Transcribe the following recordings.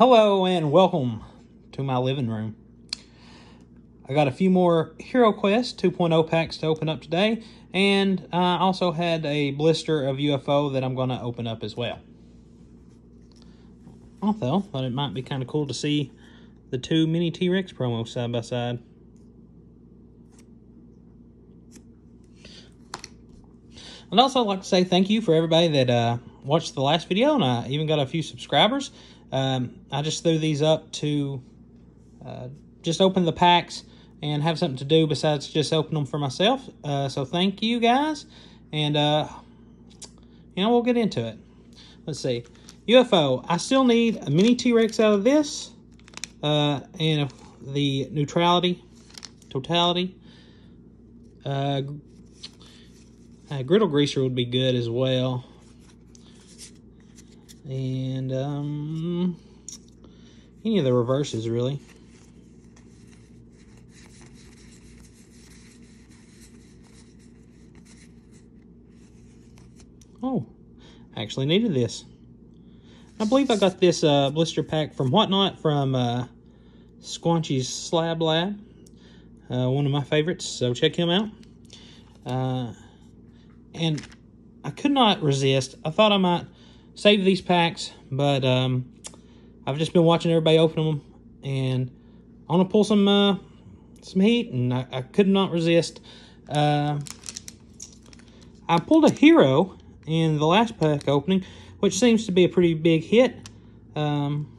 Hello and welcome to my living room. I got a few more Hiro Quest 2.0 packs to open up today, and I also had a blister of UFO that I'm going to open up as well. Although, thought it might be kind of cool to see the two mini T-Rex promos side by side. I'd also like to say thank you for everybody that uh, watched the last video, and I even got a few subscribers. Um, I just threw these up to uh, just open the packs and have something to do besides just open them for myself. Uh, so thank you guys, and uh, you know we'll get into it. Let's see, UFO. I still need a mini T-Rex out of this, uh, and the neutrality, totality. Uh, griddle greaser would be good as well. And um, any of the reverses, really. Oh, I actually needed this. I believe I got this uh, blister pack from Whatnot from uh, Squanchy's Slab Lab. Uh, one of my favorites, so check him out. Uh, and I could not resist. I thought I might save these packs, but um, I've just been watching everybody open them, and I want to pull some uh, some heat, and I, I could not resist. Uh, I pulled a hero in the last pack opening, which seems to be a pretty big hit. Um,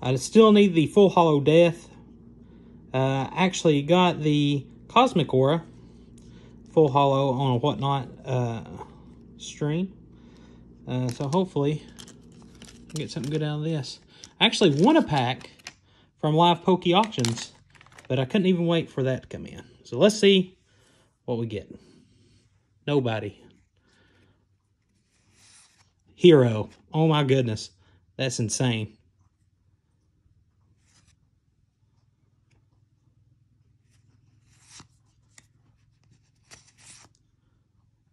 I still need the full holo death. Uh, actually got the cosmic aura full holo on a whatnot uh, stream. Uh, so hopefully get something good out of this. I actually won a pack from Live Poke Auctions, but I couldn't even wait for that to come in. So let's see what we get. Nobody. Hero. Oh my goodness. That's insane.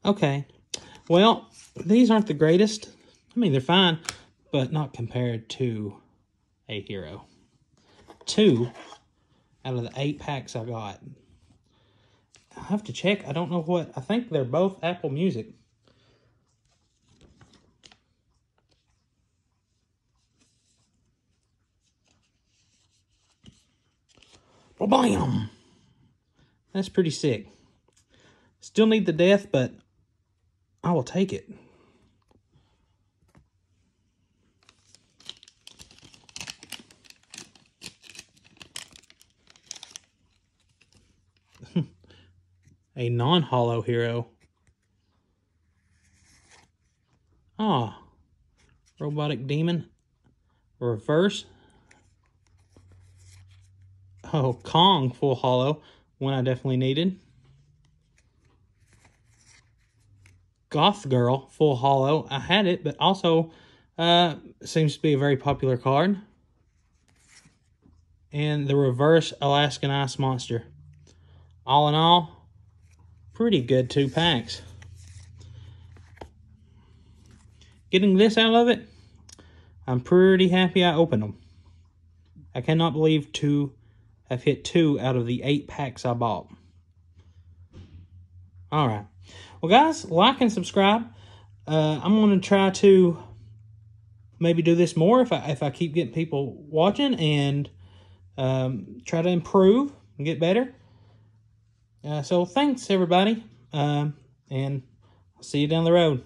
Okay. Well, these aren't the greatest. I mean, they're fine, but not compared to a hero. Two out of the eight packs I got. I have to check. I don't know what. I think they're both Apple Music. Bam! That's pretty sick. Still need the death, but I will take it. A non-holo hero. Ah, robotic demon. Reverse. Oh, Kong full holo. One I definitely needed. Goth Girl Full Holo. I had it, but also uh, seems to be a very popular card. And the reverse Alaskan Ice Monster. All in all, pretty good two packs. Getting this out of it, I'm pretty happy I opened them. I cannot believe two have hit two out of the eight packs I bought. All right. Well, guys, like and subscribe. Uh, I'm going to try to maybe do this more if I if I keep getting people watching and um, try to improve and get better. Uh, so thanks everybody, um, and I'll see you down the road.